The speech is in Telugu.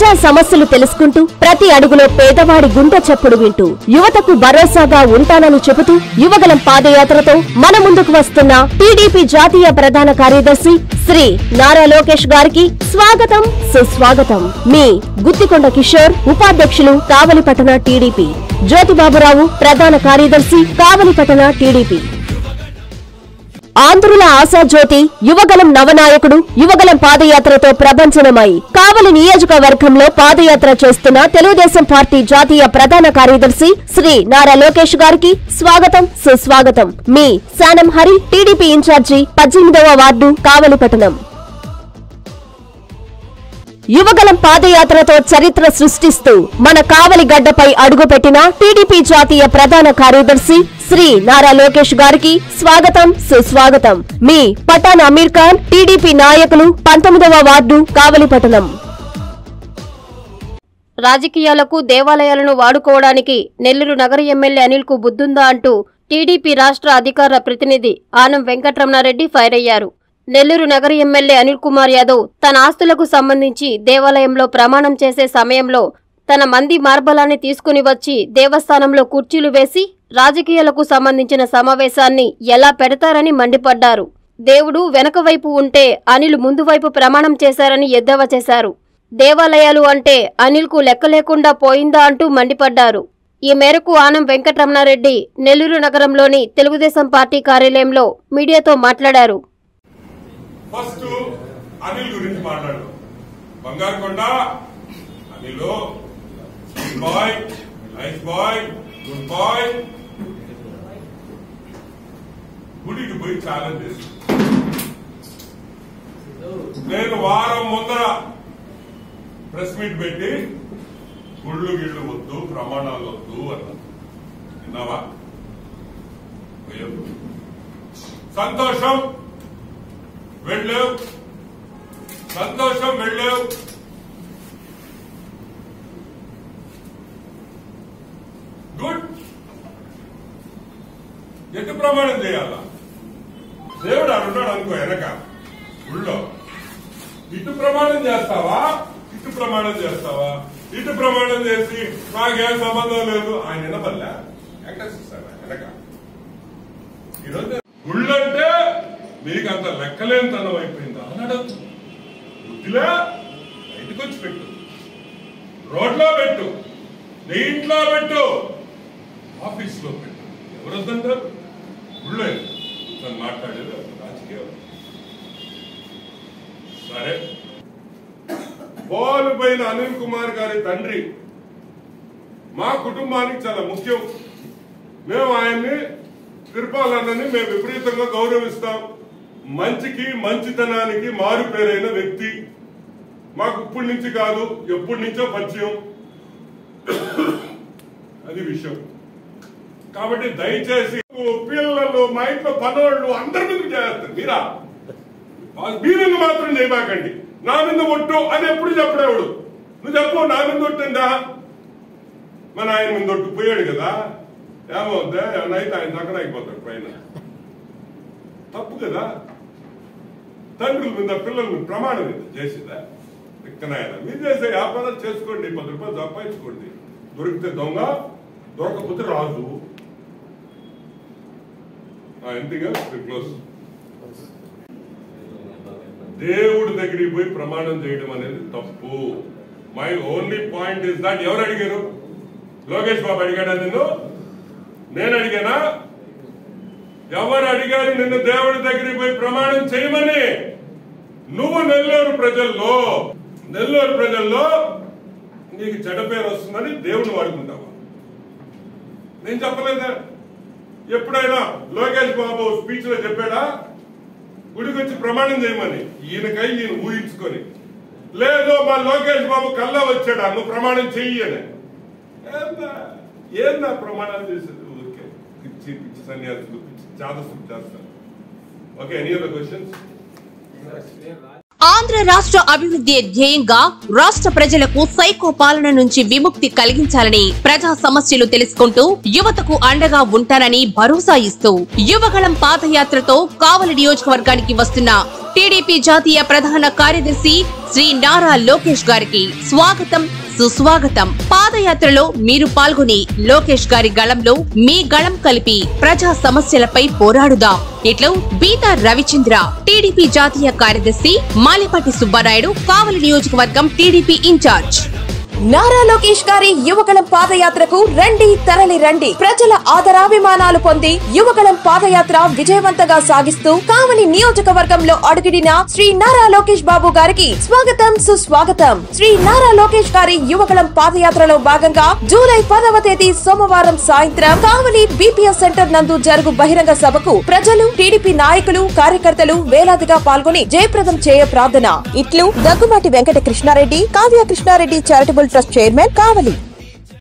ప్రజా సమస్యలు తెలుసుకుంటూ ప్రతి అడుగులో పేదవాడి గుండె చప్పుడు వింటూ యువతకు భరోసాగా ఉంటానని చెబుతూ యువగలం పాదయాత్రతో మన ముందుకు వస్తున్న టీడీపీ జాతీయ ప్రధాన కార్యదర్శి శ్రీ నారా లోకేష్ గారికి స్వాగతం సుస్వాగతం. మీ గుత్తికొండ కిషోర్ ఉపాధ్యక్షులు కావలిపట్టణ టీడీపీ. జ్యోతిబాబురావు ప్రధాన కార్యదర్శి కావలిపట్టణ టీడీపీ. ఆంధ్రుల ఆశాజ్యోతి యువగలం నవనాయకుడు యువగలం పాదయాత్రతో ప్రపంచనమై కావలి నియోజకవర్గంలో పాదయాత్ర చేస్తున్న తెలుగుదేశం పార్టీ జాతీయ ప్రధాన కార్యదర్శి శ్రీ నారా లోకేష్ గారికి స్వాగతం సుస్వాగతం. మీ శానం హరి టీడీపీ ఇన్ఛార్జి పద్దెనిమిదవ వార్డు కావలి పట్టణం. యువగలం పాదయాత్రతో చరిత్ర సృష్టిస్తూ మన కావలి గడ్డపై అడుగుపెట్టిన టీడీపీ జాతీయ ప్రధాన కార్యదర్శి శ్రీ నారా లోకేష్ గారికి స్వాగతం సుస్వాగతం. మీ పఠాన్ అమీర్ ఖాన్ టీడీపీ నాయకులు పంతొమ్మిదవ వార్డు కావలిపట్టణం రాజకీయాలకు దేవాలయాలను వాడుకోవడానికి నెల్లూరు నగర ఎమ్మెల్యే అనిల్కు బుద్ధుందా అంటూ టీడీపీ రాష్ట్ర అధికార ప్రతినిధి ఆనం వెంకటరమణారెడ్డి ఫైర్ అయ్యారు. నెల్లూరు నగర ఎమ్మెల్యే అనిల్ కుమార్ యాదవ్ తన ఆస్తులకు సంబంధించి దేవాలయంలో ప్రమాణం చేసే సమయంలో తన మంది మార్బలాన్ని తీసుకుని వచ్చి దేవస్థానంలో కుర్చీలు వేసి రాజకీయాలకు సంబంధించిన సమావేశాన్ని ఎలా పెడతారని మండిపడ్డారు. దేవుడు వెనక వైపు ఉంటే అనిల్ ముందు వైపు ప్రమాణం చేశారని ఎద్దేవా చేశారు. దేవాలయాలు అంటే అనిల్కు లెక్క లేకుండా పోయిందా అంటూ మండిపడ్డారు. ఈ మేరకు ఆనం వెంకటరమణారెడ్డి నెల్లూరు నగరంలోని తెలుగుదేశం పార్టీ కార్యాలయంలో మీడియాతో మాట్లాడారు. ఫస్ట్ అనిల్ గురించి మాట్లాడు. బంగారు కొండ Anil boy nice boy good boy. గుడికి పోయి ఛాలెంజ్ చేసి. నేను వారం ముందర ప్రెస్ మీట్ పెట్టి గుళ్ళు గిళ్ళు వద్దు ప్రమాణాలు వద్దు అన్నా. విన్నావా? సంతోషం. వెళ్ళావు సంతోషం వెళ్ళావు గుడ్ ఎట్టు ప్రమాణం చేయాలా? దేవుడు అడుగుతాడు అనుకో వెనక ఉళ్ళో ఇటు ప్రమాణం చేస్తావా? ఇటు ప్రమాణం చేస్తావా? ఇటు ప్రమాణం చేసి నాకేం సంబంధం లేదు. ఆయన వినపల్లే వెంకటేశ్వర వెనక. ఈరోజు గుళ్ళంటే మీకు అంత లెక్కలేనితనం అయిపోయింది? అన్నాడు బుద్ధిలా బయటకు వచ్చి పెట్టు. రోడ్లో పెట్టు. నీ ఇంట్లో పెట్టు. ఆఫీస్లో పెట్టు. ఎవరు వద్దంటారు గుళ్ళే తను మాట్లాడేది రాజకీయం సరే. పోలిపోయిన అనిల్ కుమార్ గారి తండ్రి మా కుటుంబానికి చాలా ముఖ్యం. మేము ఆయన్ని తిరుపాలన్నని మేము విపరీతంగా గౌరవిస్తాం. మంచికి మంచితనానికి మారు పేరైన వ్యక్తి. మాకు ఇప్పటి నుంచి కాదు ఎప్పటి నుంచో పరిచయం. అది విషయం. కాబట్టి దయచేసి పిల్లలు మా ఇంట్లో పనోళ్ళు అందరి మీద చేస్తారు మీరా? మీ మాత్రం చేయబాకండి నా మీద ఒట్టు అని ఎప్పుడు చెప్పడేవాడు నువ్వు చెప్పు నా మీద ఒట్టిందా మన ఆయన మీద ఒట్టు పోయాడు కదా. ఏమవుద్దా? ఏమైనా అయితే ఆయన దగ్గర అయిపోతాడు పైన. తప్పు కదా. తండ్రుల మీద పిల్లల ప్రమాణం చేసిందా? ఎక్కనాయన మీరు చేసే వ్యాపారం చేసుకోండి. పది రూపాయలు సంపాదించుకోండి. దొరికితే దొంగ దొరకపోతే రాజు. ఎంతగా క్లోజ్. దేవుడి దగ్గరికి పోయి ప్రమాణం చేయడం అనేది తప్పు. My only point is that ఎవరు అడిగారు? లోకేష్ బాబు అడిగాడా నిన్ను? నేను అడిగానా? ఎవరు అడిగారు నిన్ను దేవుడి దగ్గరికి పోయి ప్రమాణం చేయమని? నువ్వు నెల్లూరు ప్రజల్లో నెల్లూరు ప్రజల్లో నీకు చెడ్డ పేరు వస్తుందని దేవుని వాడుకుంటావా? నేను చెప్పలేదా? ఎప్పుడైనా లోకేష్ బాబు స్పీచ్లో చెప్పాడా? గుడికి వచ్చి ప్రమాణం చేయమని. ఈయనకై ఈయన ఊహించుకొని. లేదు మా లోకేష్ బాబు కల్లా వచ్చాడా? నువ్వు ప్రమాణం చెయ్యి అని. ఏందా? ఏందా ప్రమాణాలు చేసేది? ఊరికే పిచ్చి పిచ్చి సన్యాసులు పిచ్చి చేస్తారు okay any other questions Andhra రాష్ట్ర అభివృద్ధి ధ్యేయంగా రాష్ట్ర ప్రజలకు సైకో పాలన నుంచి విముక్తి కలిగించాలని ప్రజా సమస్యలు తెలుసుకుంటూ యువతకు అండగా ఉంటానని భరోసా ఇస్తూ యువగళం పాదయాత్రతో కావలి నియోజకవర్గానికి వస్తున్న టీడీపీ జాతీయ ప్రధాన కార్యదర్శి శ్రీ నారా లోకేష్ గారికి స్వాగతం. సుస్వాగతం పాదయాత్రలో మీరు పాల్గొని లోకేష్ గారి గళంలో మీ గళం కలిపి ప్రజా సమస్యలపై పోరాడుదాం. ఇట్లు బీతా రవిచంద్ర టీడీపీ జాతీయ కార్యదర్శి మాలిపాటి సుబ్బారాయుడు కావలి నియోజకవర్గం టీడీపీ ఇన్ఛార్జ్. నారా లోకేష్ గారి యువకళం పాదయాత్రకు రండి తరలి రండి. ప్రజల ఆదరాభిమానాలు పొంది యువకళం పాదయాత్ర విజయవంతంగా సాగిస్తూ కావలి నియోజకవర్గంలో అడుగుడిన శ్రీ నారా లోకేష్ బాబు గారికి స్వాగతం సుస్వాగతం. శ్రీ నారా లోకేష్ గారి యువకళం పాదయాత్రలో భాగంగా జూలై పదవ తేదీ సోమవారం సాయంత్రం కావలి బీపీఎస్ సెంటర్ నందు జరుగు బహిరంగ సభకు ప్రజలు టీడీపీ నాయకులు కార్యకర్తలు వేలాదిగా పాల్గొని జయప్రదం చేయ ప్రార్థన. ఇట్లు Daggumati Venkata Krishna Reddy Kavya Krishna Reddy charitable trust chairman కావలి